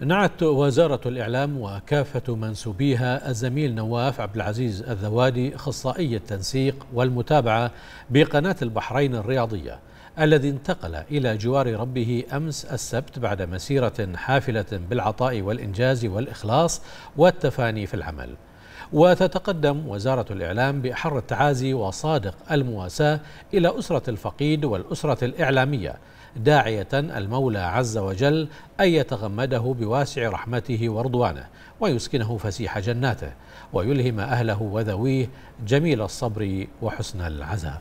نعت وزارة الإعلام وكافة منسوبيها الزميل نواف عبد العزيز الذوادي أخصائي التنسيق والمتابعة بقناة البحرين الرياضية الذي انتقل إلى جوار ربه أمس السبت بعد مسيرة حافلة بالعطاء والإنجاز والإخلاص والتفاني في العمل. وتتقدم وزارة الإعلام بأحر التعازي وصادق المواساة إلى أسرة الفقيد والأسرة الإعلامية داعية المولى عز وجل أن يتغمده بواسع رحمته ورضوانه ويسكنه فسيح جناته ويلهم أهله وذويه جميل الصبر وحسن العزاء.